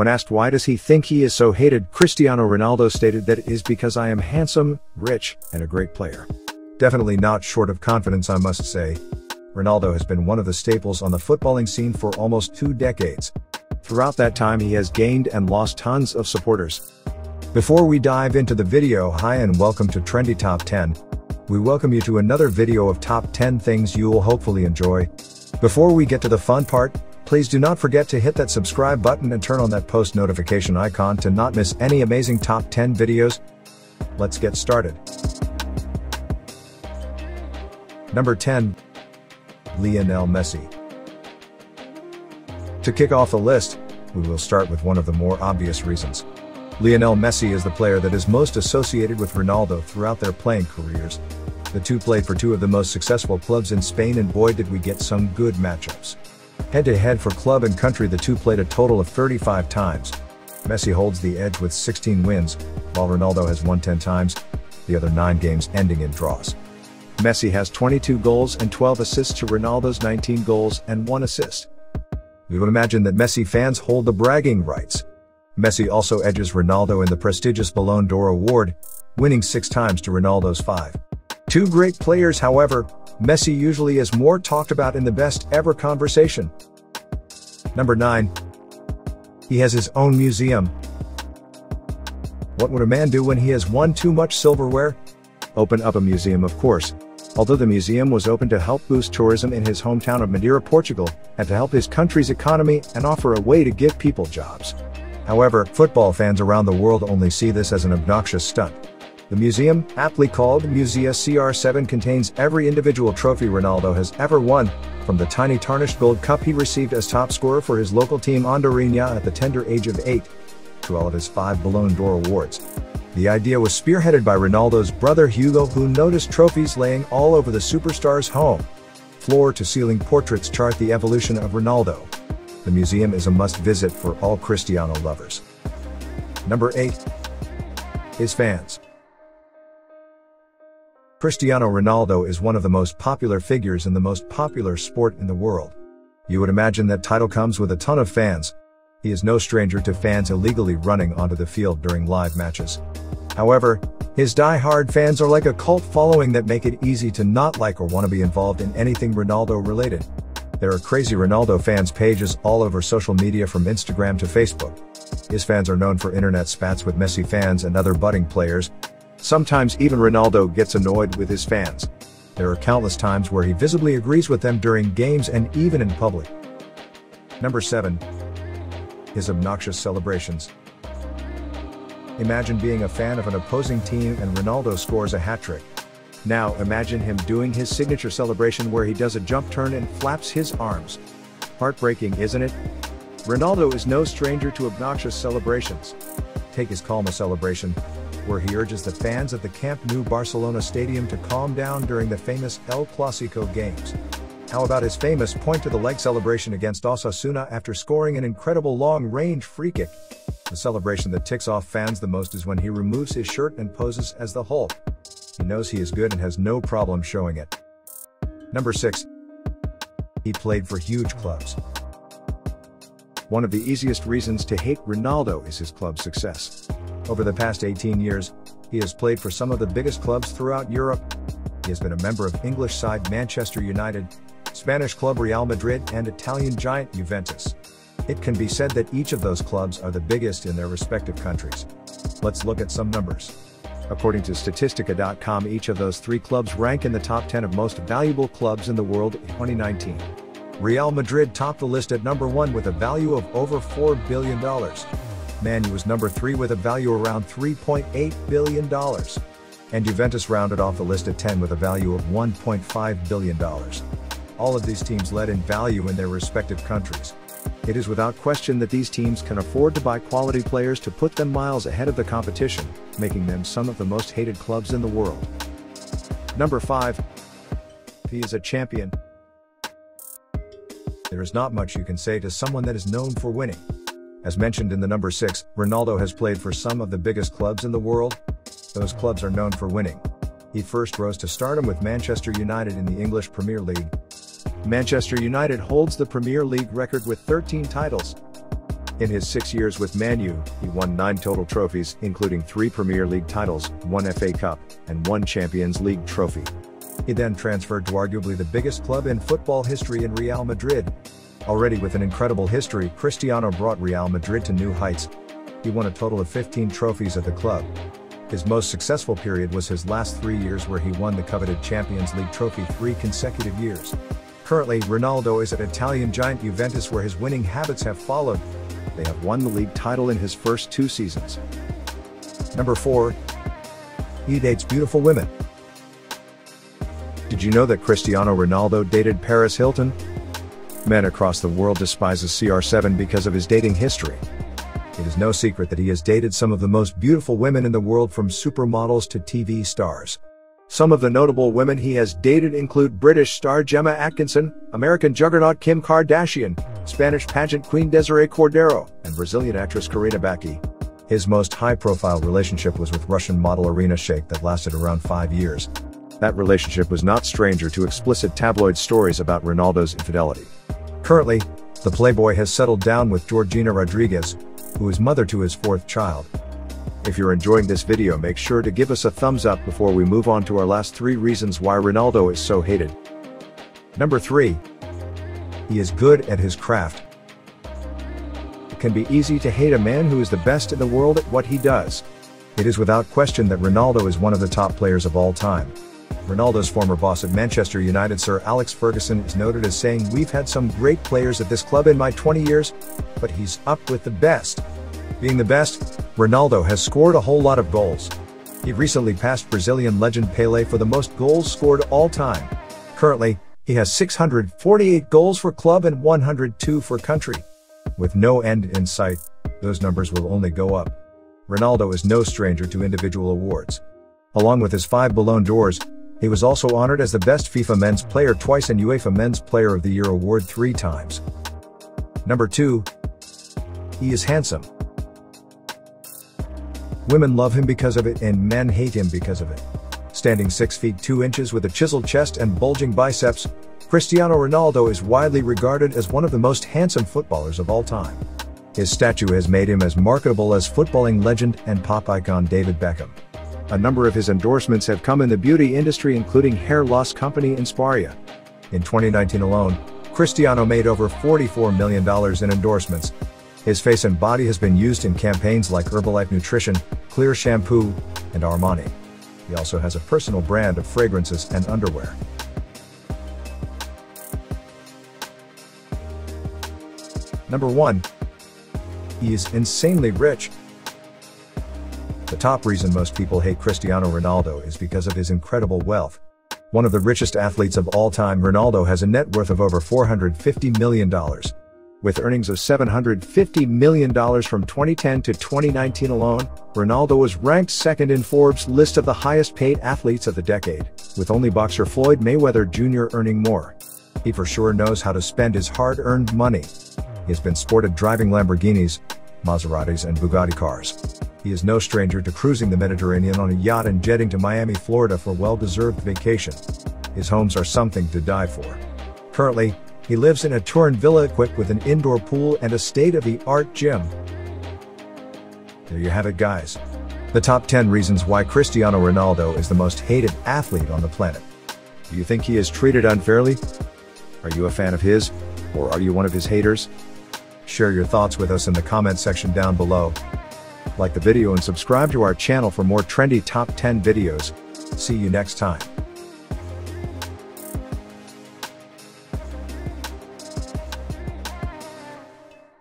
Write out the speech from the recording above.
When asked why does he think he is so hated, Cristiano Ronaldo stated that it is because I am handsome, rich, and a great player. Definitely not short of confidence I must say. Ronaldo has been one of the staples on the footballing scene for almost two decades. Throughout that time he has gained and lost tons of supporters. Before we dive into the video hi and welcome to Trendy Top 10. We welcome you to another video of top 10 things you will hopefully enjoy. Before we get to the fun part, Please do not forget to hit that subscribe button and turn on that post notification icon to not miss any amazing top 10 videos. Let's get started. Number 10. Lionel Messi. To kick off the list, we will start with one of the more obvious reasons. Lionel Messi is the player that is most associated with Ronaldo throughout their playing careers. The two played for two of the most successful clubs in Spain and boy did we get some good matchups. Head to head for club and country the two played a total of 35 times. Messi holds the edge with 16 wins, while Ronaldo has won 10 times, the other 9 games ending in draws. Messi has 22 goals and 12 assists to Ronaldo's 19 goals and 1 assist. We would imagine that Messi fans hold the bragging rights. Messi also edges Ronaldo in the prestigious Ballon d'Or award, winning 6 times to Ronaldo's 5. Two great players however, Messi usually is more talked about in the best ever conversation. Number 9. He has his own museum. What would a man do when he has won too much silverware? Open up a museum of course. Although the museum was open to help boost tourism in his hometown of Madeira, Portugal, and to help his country's economy and offer a way to give people jobs. However, football fans around the world only see this as an obnoxious stunt. The museum, aptly called Museu CR7 contains every individual trophy Ronaldo has ever won, from the tiny tarnished gold cup he received as top scorer for his local team Andorinha at the tender age of 8, to all of his five Ballon d'Or awards. The idea was spearheaded by Ronaldo's brother Hugo who noticed trophies laying all over the superstar's home. Floor to ceiling portraits chart the evolution of Ronaldo. The museum is a must visit for all Cristiano lovers. Number 8. His fans. Cristiano Ronaldo is one of the most popular figures in the most popular sport in the world. You would imagine that title comes with a ton of fans. He is no stranger to fans illegally running onto the field during live matches. However, his die-hard fans are like a cult following that make it easy to not like or want to be involved in anything Ronaldo related. There are crazy Ronaldo fans pages all over social media from Instagram to Facebook. His fans are known for internet spats with Messi fans and other budding players, Sometimes even Ronaldo gets annoyed with his fans. There are countless times where he visibly agrees with them during games and even in public. Number 7. His obnoxious celebrations. Imagine being a fan of an opposing team and Ronaldo scores a hat-trick. Now imagine him doing his signature celebration where he does a jump turn and flaps his arms. Heartbreaking isn't it? Ronaldo is no stranger to obnoxious celebrations. Take his Calma celebration, where he urges the fans at the Camp Nou Barcelona stadium to calm down during the famous El Clasico games. How about his famous point to the leg celebration against Osasuna after scoring an incredible long-range free kick? The celebration that ticks off fans the most is when he removes his shirt and poses as the Hulk. He knows he is good and has no problem showing it. Number 6. He played for huge clubs. One of the easiest reasons to hate Ronaldo is his club success. Over the past 18 years, he has played for some of the biggest clubs throughout Europe. He has been a member of English side Manchester United, Spanish club Real Madrid and Italian giant Juventus. It can be said that each of those clubs are the biggest in their respective countries. Let's look at some numbers. According to Statistica.com each of those three clubs rank in the top 10 of most valuable clubs in the world in 2019. Real Madrid topped the list at number 1 with a value of over $4 billion. Man U was number 3 with a value around $3.8 billion. And Juventus rounded off the list at 10 with a value of $1.5 billion. All of these teams led in value in their respective countries. It is without question that these teams can afford to buy quality players to put them miles ahead of the competition, making them some of the most hated clubs in the world. Number 5. He is a champion. There is not much you can say to someone that is known for winning. As mentioned in the number 6, Ronaldo has played for some of the biggest clubs in the world. Those clubs are known for winning. He first rose to stardom with Manchester United in the English Premier League. Manchester United holds the Premier League record with 13 titles. In his six years with Man U, he won nine total trophies, including three Premier League titles, one FA Cup, and one Champions League trophy. He then transferred to arguably the biggest club in football history in Real Madrid. Already with an incredible history, Cristiano brought Real Madrid to new heights. He won a total of 15 trophies at the club. His most successful period was his last three years where he won the coveted Champions League trophy three consecutive years. Currently, Ronaldo is at Italian giant Juventus where his winning habits have followed. They have won the league title in his first two seasons. Number 4. He dates beautiful women. Did you know that Cristiano Ronaldo dated Paris Hilton? Men across the world despises CR7 because of his dating history. It is no secret that he has dated some of the most beautiful women in the world from supermodels to TV stars. Some of the notable women he has dated include British star Gemma Atkinson, American juggernaut Kim Kardashian, Spanish pageant queen Desiree Cordero, and Brazilian actress Karina Bacchi. His most high-profile relationship was with Russian model Irina Shayk that lasted around five years. That relationship was not stranger to explicit tabloid stories about Ronaldo's infidelity. Currently, the Playboy has settled down with Georgina Rodriguez, who is mother to his fourth child. If you're enjoying this video make sure to give us a thumbs up before we move on to our last 3 reasons why Ronaldo is so hated. Number 3. He is good at his craft. It can be easy to hate a man who is the best in the world at what he does. It is without question that Ronaldo is one of the top players of all time. Ronaldo's former boss at Manchester United Sir Alex Ferguson is noted as saying we've had some great players at this club in my 20 years, but he's up with the best. Being the best, Ronaldo has scored a whole lot of goals. He recently passed Brazilian legend Pelé for the most goals scored all time. Currently, he has 648 goals for club and 102 for country. With no end in sight, those numbers will only go up. Ronaldo is no stranger to individual awards. Along with his five Ballon d'Ors, he was also honored as the best FIFA Men's Player twice and UEFA Men's Player of the Year award three times. Number 2. He is handsome. Women love him because of it and men hate him because of it. Standing 6 feet 2 inches with a chiseled chest and bulging biceps, Cristiano Ronaldo is widely regarded as one of the most handsome footballers of all time. His statue has made him as marketable as footballing legend and pop icon David Beckham. A number of his endorsements have come in the beauty industry including hair loss company Insparya. In 2019 alone, Cristiano made over $44 million in endorsements, his face and body has been used in campaigns like Herbalife Nutrition, Clear Shampoo, and Armani. He also has a personal brand of fragrances and underwear. Number 1. He is insanely rich. The top reason most people hate Cristiano Ronaldo is because of his incredible wealth. One of the richest athletes of all time, Ronaldo has a net worth of over $450 million. With earnings of $750 million from 2010 to 2019 alone, Ronaldo was ranked second in Forbes' list of the highest paid athletes of the decade, with only boxer Floyd Mayweather Jr. earning more. He for sure knows how to spend his hard-earned money. He has been sported driving Lamborghinis, Maseratis and Bugatti cars. He is no stranger to cruising the Mediterranean on a yacht and jetting to Miami, Florida for well-deserved vacation. His homes are something to die for. Currently, he lives in a Turin villa equipped with an indoor pool and a state-of-the-art gym. There you have it guys. The top 10 reasons why Cristiano Ronaldo is the most hated athlete on the planet. Do you think he is treated unfairly? Are you a fan of his? Or are you one of his haters? Share your thoughts with us in the comment section down below. Like the video and subscribe to our channel for more trendy top 10 videos. See you next time.